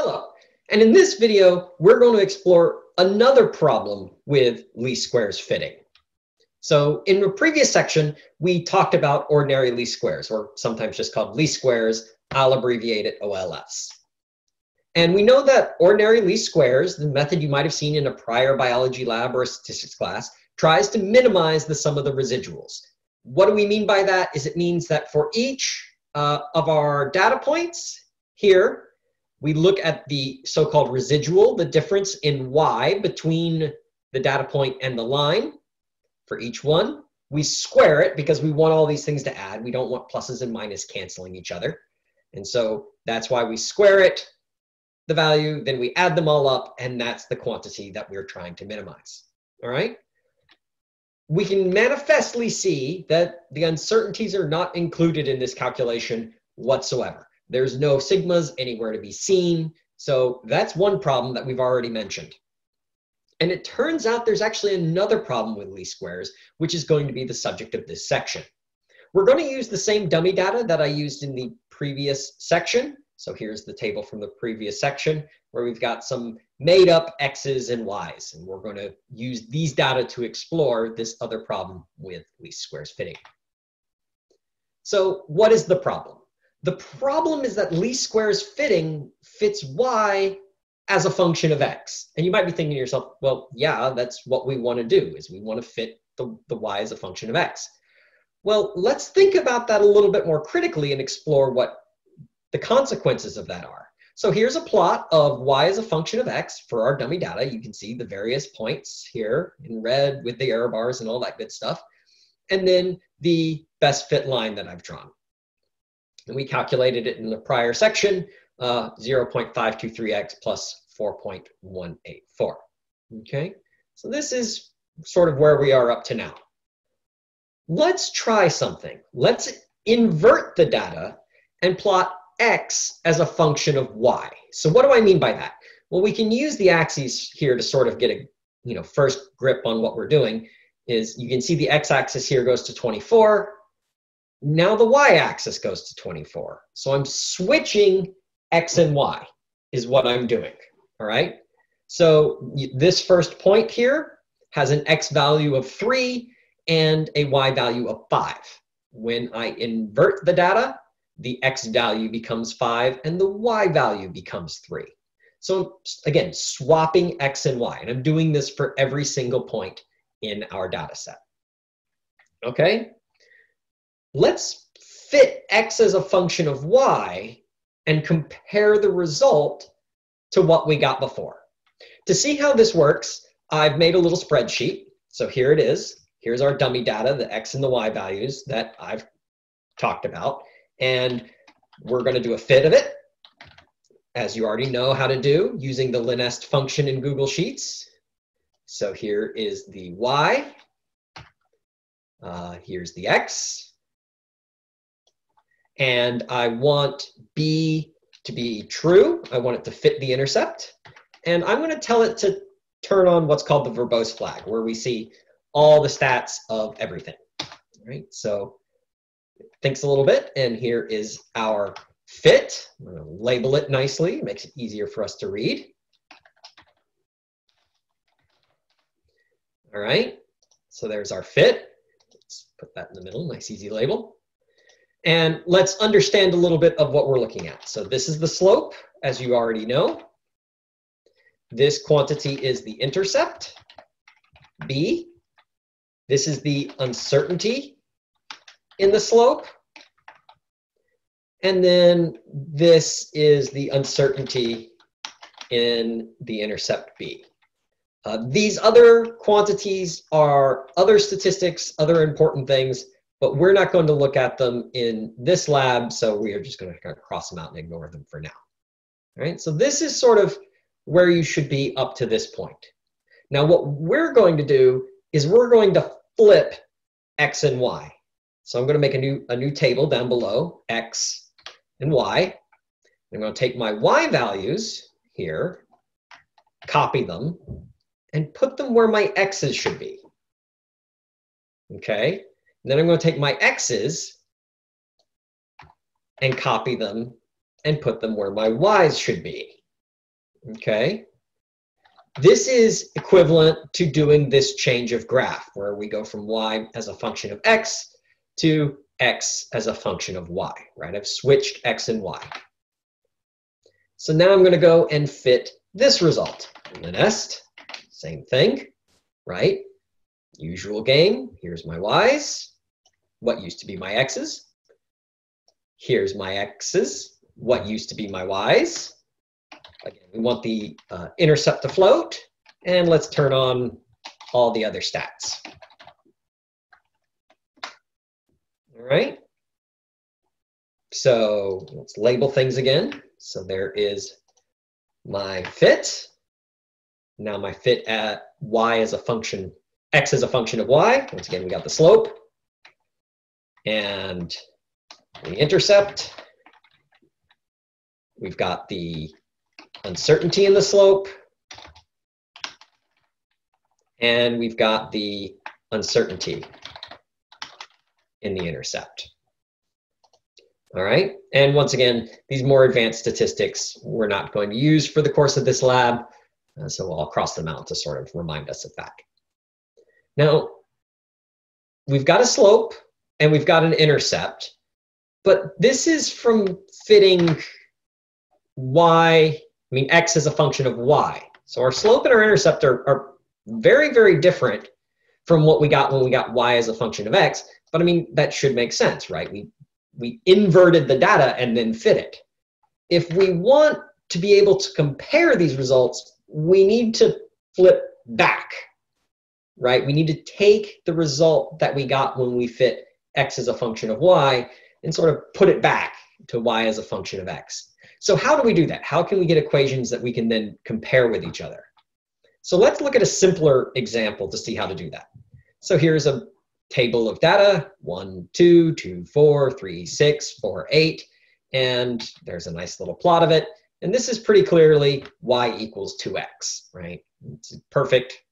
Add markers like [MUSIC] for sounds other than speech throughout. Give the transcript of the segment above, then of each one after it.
Hello, and in this video, we're going to explore another problem with least squares fitting. So in the previous section, we talked about ordinary least squares, or sometimes just called least squares. I'll abbreviate it OLS. And we know that ordinary least squares, the method you might have seen in a prior biology lab or a statistics class, tries to minimize the sum of the residuals. What do we mean by that? Is it means that for each uh, of our data points here, we look at the so-called residual, the difference in y between the data point and the line for each one. We square it because we want all these things to add. We don't want pluses and minus canceling each other. And so that's why we square it, the value, then we add them all up, and that's the quantity that we're trying to minimize. All right? We can manifestly see that the uncertainties are not included in this calculation whatsoever. There's no sigmas anywhere to be seen. So that's one problem that we've already mentioned. And it turns out there's actually another problem with least squares, which is going to be the subject of this section. We're going to use the same dummy data that I used in the previous section. So here's the table from the previous section where we've got some made up X's and Y's. And we're going to use these data to explore this other problem with least squares fitting. So what is the problem? The problem is that least squares fitting fits y as a function of x. And you might be thinking to yourself, well, yeah, that's what we want to do, is we want to fit the, the y as a function of x. Well, let's think about that a little bit more critically and explore what the consequences of that are. So here's a plot of y as a function of x for our dummy data. You can see the various points here in red with the error bars and all that good stuff. And then the best fit line that I've drawn. And we calculated it in the prior section, uh, 0.523x plus 4.184. Okay, so this is sort of where we are up to now. Let's try something. Let's invert the data and plot x as a function of y. So what do I mean by that? Well, we can use the axes here to sort of get a you know first grip on what we're doing is you can see the x-axis here goes to 24 now the y-axis goes to 24. So I'm switching x and y is what I'm doing, all right? So this first point here has an x value of 3 and a y value of 5. When I invert the data, the x value becomes 5 and the y value becomes 3. So again, swapping x and y. And I'm doing this for every single point in our data set. Okay? Let's fit x as a function of y and compare the result to what we got before. To see how this works, I've made a little spreadsheet. So here it is. Here's our dummy data, the x and the y values that I've talked about. And we're going to do a fit of it, as you already know how to do, using the linest function in Google Sheets. So here is the y. Uh, here's the x and I want B to be true. I want it to fit the intercept. And I'm going to tell it to turn on what's called the verbose flag, where we see all the stats of everything. Right, so thinks a little bit, and here is our fit. I'm going to label it nicely, makes it easier for us to read. All right, so there's our fit. Let's put that in the middle, nice easy label. And let's understand a little bit of what we're looking at. So this is the slope, as you already know. This quantity is the intercept, b. This is the uncertainty in the slope. And then this is the uncertainty in the intercept b. Uh, these other quantities are other statistics, other important things but we're not going to look at them in this lab, so we are just going to cross them out and ignore them for now. All right, so this is sort of where you should be up to this point. Now, what we're going to do is we're going to flip x and y. So I'm going to make a new, a new table down below, x and y. I'm going to take my y values here, copy them, and put them where my x's should be. Okay, and then I'm going to take my x's and copy them and put them where my y's should be. Okay. This is equivalent to doing this change of graph where we go from y as a function of x to x as a function of y, right? I've switched x and y. So now I'm going to go and fit this result. In the nest, same thing, right? Usual game. Here's my y's. What used to be my x's. Here's my x's. What used to be my y's. Again, we want the uh, intercept to float. And let's turn on all the other stats. All right. So let's label things again. So there is my fit. Now my fit at y as a function, x is a function of y. Once again, we got the slope. And the intercept. We've got the uncertainty in the slope. And we've got the uncertainty in the intercept. All right, and once again, these more advanced statistics we're not going to use for the course of this lab, uh, so I'll cross them out to sort of remind us of that. Now, we've got a slope and we've got an intercept, but this is from fitting y, I mean, x is a function of y. So our slope and our intercept are, are very, very different from what we got when we got y as a function of x. But I mean, that should make sense, right? We, we inverted the data and then fit it. If we want to be able to compare these results, we need to flip back, right? We need to take the result that we got when we fit x as a function of y and sort of put it back to y as a function of x. So how do we do that? How can we get equations that we can then compare with each other? So let's look at a simpler example to see how to do that. So here's a table of data, one, two, two, four, three, six, four, eight, and there's a nice little plot of it. And this is pretty clearly y equals 2x, right? It's perfect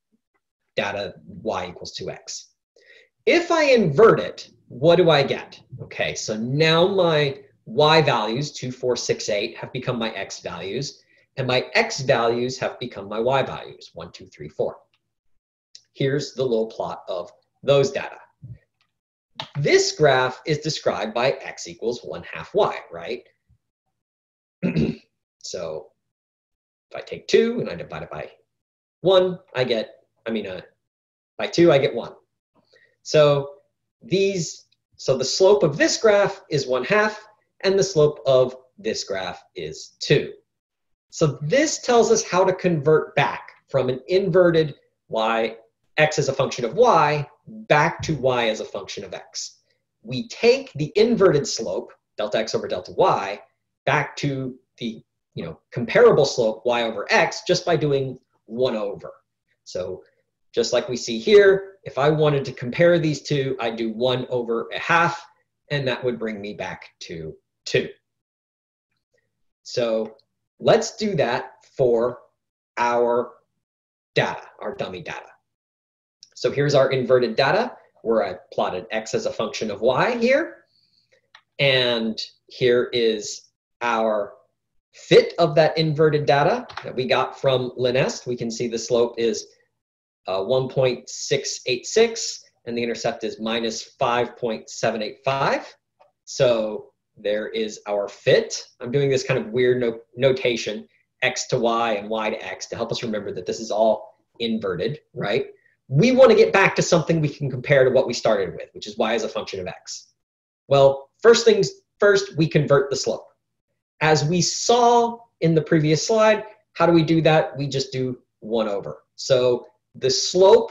data, y equals 2x. If I invert it, what do I get? Okay, so now my y values, 2, 4, 6, 8, have become my x values, and my x values have become my y values, 1, 2, 3, 4. Here's the little plot of those data. This graph is described by x equals 1 half y, right? [CLEARS THROAT] so if I take 2 and I divide it by 1, I get, I mean, uh, by 2, I get 1. So these, so the slope of this graph is 1 half, and the slope of this graph is 2. So this tells us how to convert back from an inverted y, x as a function of y, back to y as a function of x. We take the inverted slope, delta x over delta y, back to the you know comparable slope y over x just by doing 1 over. So just like we see here, if I wanted to compare these two, I'd do 1 over a half, and that would bring me back to 2. So let's do that for our data, our dummy data. So here's our inverted data where I plotted x as a function of y here. And here is our fit of that inverted data that we got from LINEST. We can see the slope is uh, 1.686 and the intercept is minus 5.785. So there is our fit. I'm doing this kind of weird no notation, x to y and y to x to help us remember that this is all inverted, right? we want to get back to something we can compare to what we started with, which is y as a function of x. Well, first things first, we convert the slope. As we saw in the previous slide, how do we do that? We just do 1 over. So the slope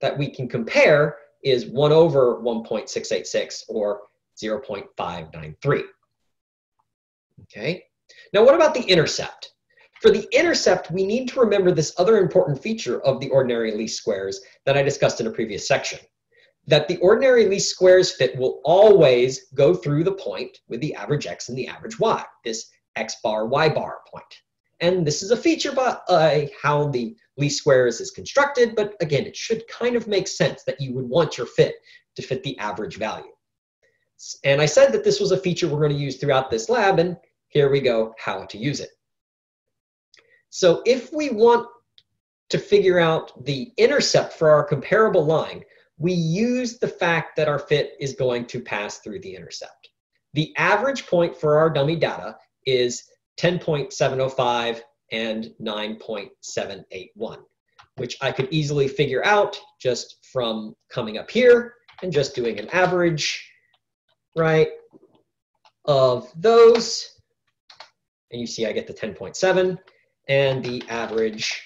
that we can compare is 1 over 1.686 or 0.593. Okay. Now what about the intercept? For the intercept, we need to remember this other important feature of the ordinary least squares that I discussed in a previous section. That the ordinary least squares fit will always go through the point with the average x and the average y, this x bar, y bar point. And this is a feature by uh, how the least squares is constructed, but again, it should kind of make sense that you would want your fit to fit the average value. And I said that this was a feature we're going to use throughout this lab, and here we go, how to use it. So if we want to figure out the intercept for our comparable line, we use the fact that our fit is going to pass through the intercept. The average point for our dummy data is 10.705 and 9.781, which I could easily figure out just from coming up here and just doing an average, right, of those. And you see I get the 10.7 and the average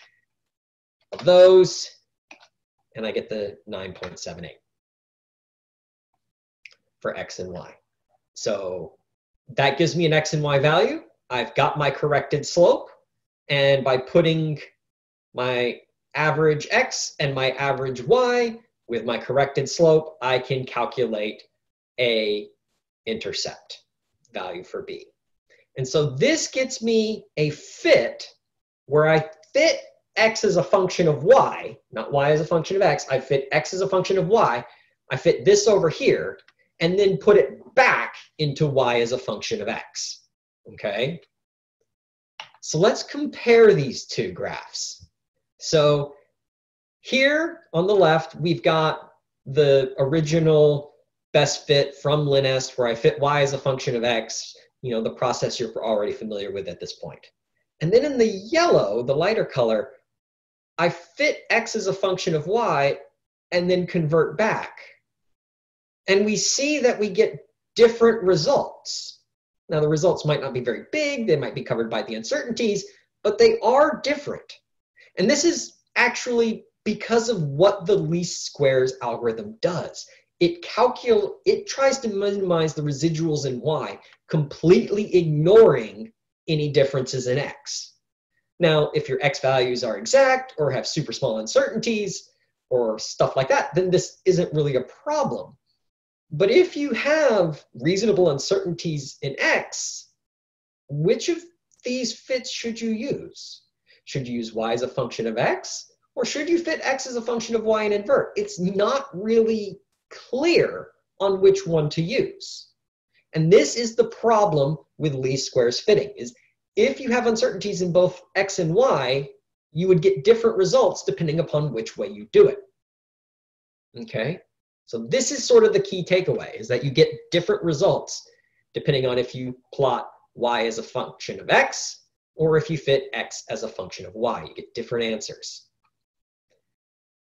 of those, and I get the 9.78 for x and y. So that gives me an x and y value. I've got my corrected slope, and by putting my average x and my average y with my corrected slope, I can calculate a intercept value for b. And so this gets me a fit where I fit x as a function of y, not y as a function of x, I fit x as a function of y, I fit this over here, and then put it back into y as a function of x, okay? So let's compare these two graphs. So here on the left, we've got the original best fit from LinEst where I fit y as a function of x, you know, the process you're already familiar with at this point. And then in the yellow, the lighter color, I fit x as a function of y and then convert back. And we see that we get different results. Now, the results might not be very big, they might be covered by the uncertainties, but they are different. And this is actually because of what the least squares algorithm does. It calcul it tries to minimize the residuals in y, completely ignoring any differences in x. Now, if your x values are exact or have super small uncertainties or stuff like that, then this isn't really a problem. But if you have reasonable uncertainties in x, which of these fits should you use? Should you use y as a function of x? Or should you fit x as a function of y and invert? It's not really clear on which one to use. And this is the problem with least squares fitting, is if you have uncertainties in both x and y, you would get different results depending upon which way you do it. Okay, so this is sort of the key takeaway, is that you get different results depending on if you plot y as a function of x or if you fit x as a function of y. You get different answers.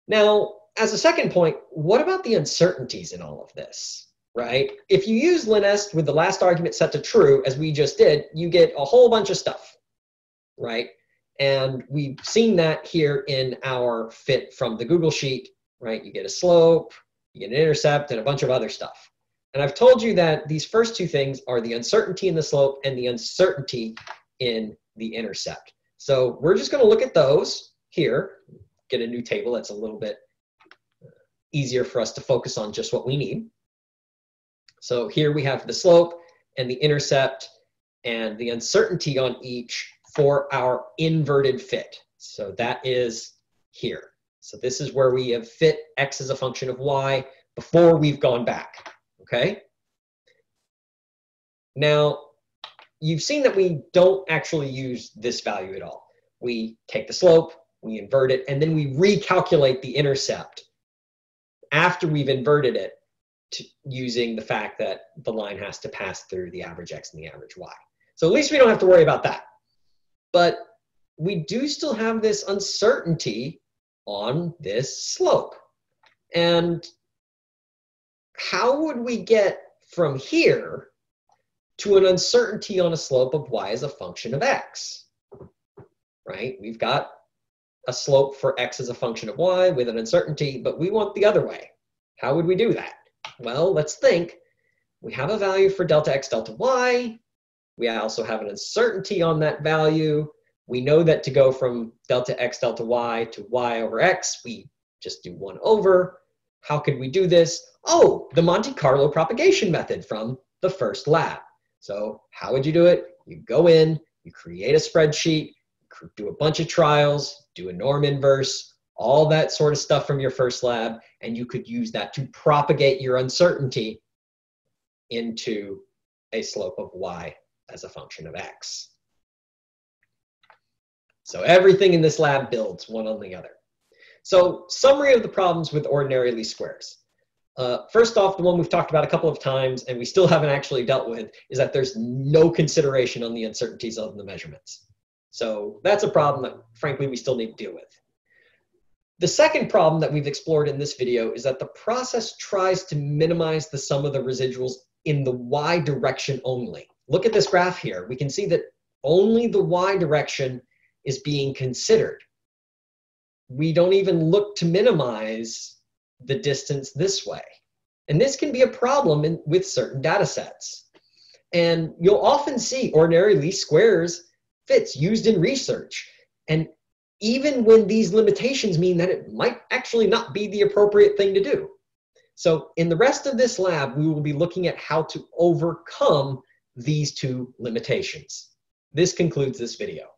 Now, as a second point, what about the uncertainties in all of this? right? If you use LinEst with the last argument set to true, as we just did, you get a whole bunch of stuff, right? And we've seen that here in our fit from the Google Sheet, right? You get a slope, you get an intercept, and a bunch of other stuff. And I've told you that these first two things are the uncertainty in the slope and the uncertainty in the intercept. So we're just going to look at those here, get a new table that's a little bit easier for us to focus on just what we need. So here we have the slope and the intercept and the uncertainty on each for our inverted fit. So that is here. So this is where we have fit x as a function of y before we've gone back, okay? Now, you've seen that we don't actually use this value at all. We take the slope, we invert it, and then we recalculate the intercept after we've inverted it to using the fact that the line has to pass through the average x and the average y. So at least we don't have to worry about that. But we do still have this uncertainty on this slope. And how would we get from here to an uncertainty on a slope of y as a function of x? Right? We've got a slope for x as a function of y with an uncertainty, but we want the other way. How would we do that? Well, let's think. We have a value for delta x, delta y. We also have an uncertainty on that value. We know that to go from delta x, delta y to y over x, we just do 1 over. How could we do this? Oh, the Monte Carlo propagation method from the first lab. So how would you do it? You go in, you create a spreadsheet, do a bunch of trials, do a norm inverse, all that sort of stuff from your first lab, and you could use that to propagate your uncertainty into a slope of y as a function of x. So everything in this lab builds one on the other. So summary of the problems with ordinary least squares. Uh, first off, the one we've talked about a couple of times and we still haven't actually dealt with is that there's no consideration on the uncertainties of the measurements. So that's a problem that frankly we still need to deal with. The second problem that we've explored in this video is that the process tries to minimize the sum of the residuals in the y direction only. Look at this graph here. We can see that only the y direction is being considered. We don't even look to minimize the distance this way. And this can be a problem in, with certain data sets. And you'll often see ordinary least squares fits used in research. And even when these limitations mean that it might actually not be the appropriate thing to do. So in the rest of this lab, we will be looking at how to overcome these two limitations. This concludes this video.